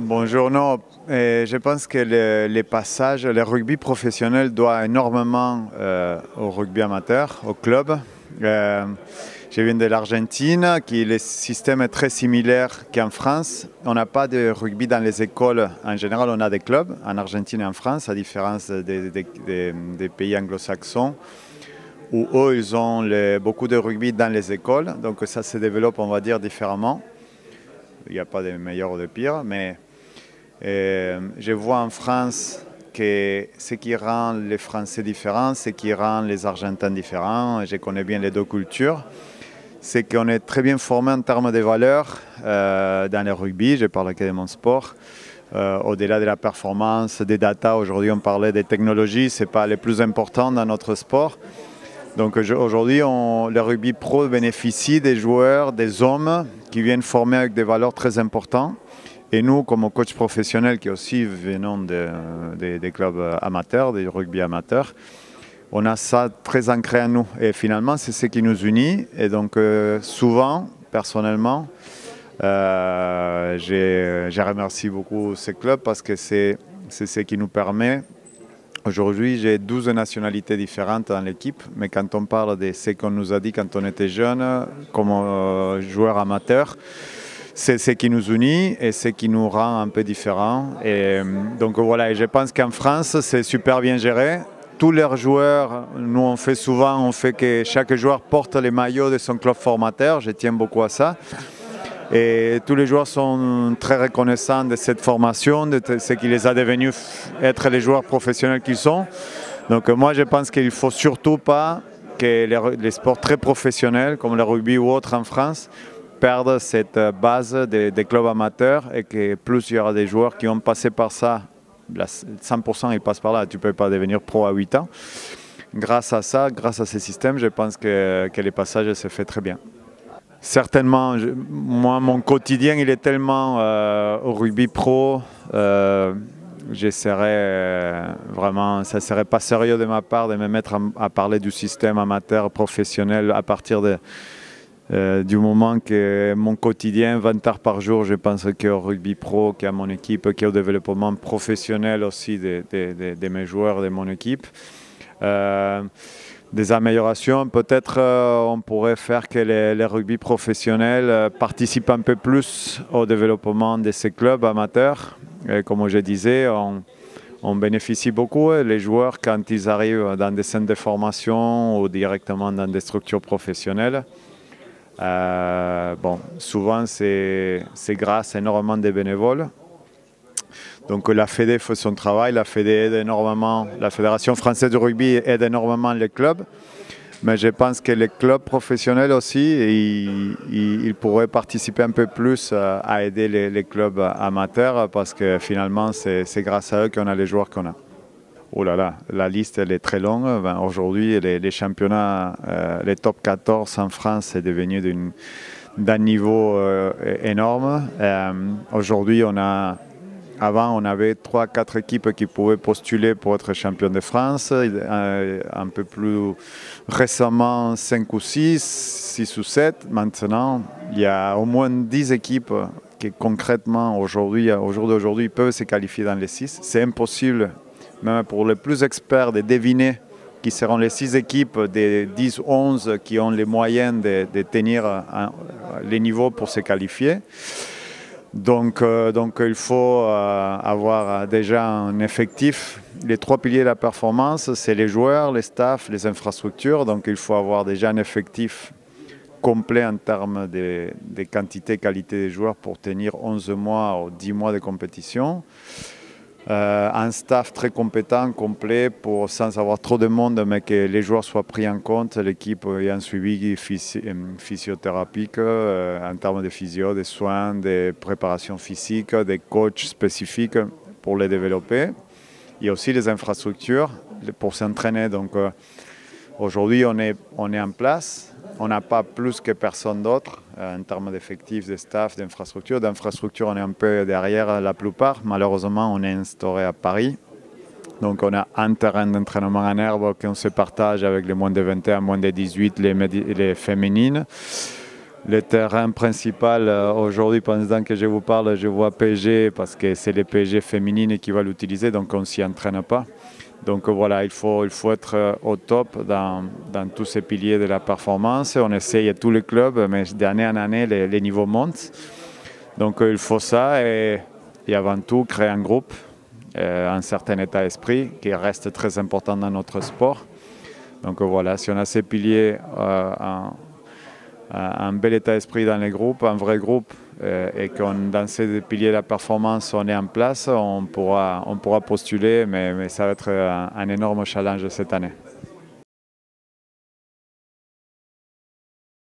Bonjour, je pense que les passages, le rugby professionnel doit énormément euh, au rugby amateur, au club. Euh, je viens de l'Argentine, qui le système est très similaire qu'en France. On n'a pas de rugby dans les écoles. En général, on a des clubs en Argentine et en France, à différence des, pays anglo-saxons, où eux, ils ont beaucoup de rugby dans les écoles. Donc ça se développe, on va dire, différemment. Il n'y a pas de meilleur ou de pire, mais euh, je vois en France que ce qui rend les Français différents, ce qui rend les Argentins différents, je connais bien les deux cultures, c'est qu'on est très bien formé en termes de valeurs euh, dans le rugby, je parle que de mon sport. Euh, au-delà de la performance, des data, aujourd'hui on parlait des technologies, ce n'est pas le plus important dans notre sport. Donc aujourd'hui, le rugby pro bénéficie des joueurs, des hommes qui viennent former avec des valeurs très importantes. Et nous, comme coach professionnel qui aussi venons des clubs amateurs, des rugby amateurs, on a ça très ancré en nous. Et finalement, c'est ce qui nous unit. Et donc, euh, souvent, personnellement, euh, je remercie beaucoup ces clubs parce que c'est ce qui nous permet. Aujourd'hui, j'ai 12 nationalités différentes dans l'équipe, mais quand on parle de ce qu'on nous a dit quand on était jeune, comme euh, joueur amateur, c'est ce qui nous unit et ce qui nous rend un peu différents. Et donc voilà, je pense qu'en France, c'est super bien géré. Tous leurs joueurs, nous on fait souvent, on fait que chaque joueur porte les maillots de son club formateur, je tiens beaucoup à ça. Et tous les joueurs sont très reconnaissants de cette formation, de ce qui les a devenus être les joueurs professionnels qu'ils sont. Donc moi je pense qu'il ne faut surtout pas que les, les sports très professionnels comme le rugby ou autres en France perdre cette base des, clubs amateurs et que plus il y aura des joueurs qui ont passé par ça, 100% ils passent par là, tu ne peux pas devenir pro à 8 ans. Grâce à ça, grâce à ces systèmes, je pense que, les passages se fait très bien. Certainement, moi, mon quotidien, il est tellement euh, au rugby pro. Euh, j'essaierais euh, vraiment, ça serait pas sérieux de ma part de me mettre à parler du système amateur professionnel à partir de, euh, du moment que mon quotidien, 20 heures par jour, je pense qu'au rugby pro, qu'à mon équipe, qu'au développement professionnel aussi de, mes joueurs, de mon équipe. Euh, des améliorations, peut-être euh, on pourrait faire que les, rugby professionnels participent un peu plus au développement de ces clubs amateurs. Comme je disais, on, on bénéficie beaucoup. Les joueurs, quand ils arrivent dans des centres de formation ou directement dans des structures professionnelles, euh, bon, souvent, c'est grâce à énormément de bénévoles. Donc la Fédé fait son travail, la Fédé aide énormément, la Fédération française de rugby aide énormément les clubs. Mais je pense que les clubs professionnels aussi, ils, pourraient participer un peu plus à aider les clubs amateurs parce que finalement, c'est grâce à eux qu'on a les joueurs qu'on a. Oh là là, la liste elle est très longue. Ben, aujourd'hui, les, championnats, euh, les top 14 en France, c'est devenu d'un niveau euh, énorme. Euh, aujourd'hui, on a, avant, on avait 3-4 équipes qui pouvaient postuler pour être champion de France. un peu plus récemment, 5 ou 6, 6 ou 7. Maintenant, il y a au moins 10 équipes qui concrètement, aujourd'hui, au jour d'aujourd'hui, peuvent se qualifier dans les 6. C'est impossible même pour les plus experts de deviner qui seront les six équipes des 10-11 qui ont les moyens de, tenir les niveaux pour se qualifier. Donc, euh, donc il faut euh, avoir déjà un effectif. Les trois piliers de la performance, c'est les joueurs, les staffs, les infrastructures. Donc il faut avoir déjà un effectif complet en termes de, de quantité, qualité des joueurs pour tenir 11 mois ou 10 mois de compétition. Euh, un staff très compétent, complet, pour, sans avoir trop de monde, mais que les joueurs soient pris en compte, l'équipe ait un suivi euh, physiothérapique euh, en termes de physio, des soins, des préparations physiques, des coachs spécifiques pour les développer. Il y a aussi les infrastructures pour s'entraîner. Donc aujourd'hui, on est en place. On n'a pas plus que personne d'autre euh, en termes d'effectifs, de staff, d'infrastructures. D'infrastructures, on est un peu derrière la plupart. Malheureusement, on est instauré à Paris. Donc on a un terrain d'entraînement en herbe qu'on se partage avec les moins de 21, moins de 18, les, féminines. le terrain principal aujourd'hui, pendant que je vous parle, je vois PSG parce que c'est les PSG féminines qui vont l'utiliser, donc on ne s'y entraîne pas. Donc voilà, il faut, il faut être au top dans, dans, tous ces piliers de la performance. On essaye à tous les clubs, mais d'année en année, les, les niveaux montent. Donc il faut ça et, avant tout créer un groupe, euh, un certain état d'esprit qui reste très important dans notre sport. Donc voilà, si on a ces piliers, euh, un, bel état d'esprit dans les groupes, un vrai groupe, euh, et que dans ces piliers de la performance, on est en place, on pourra, on pourra postuler, mais, ça va être un énorme challenge cette année.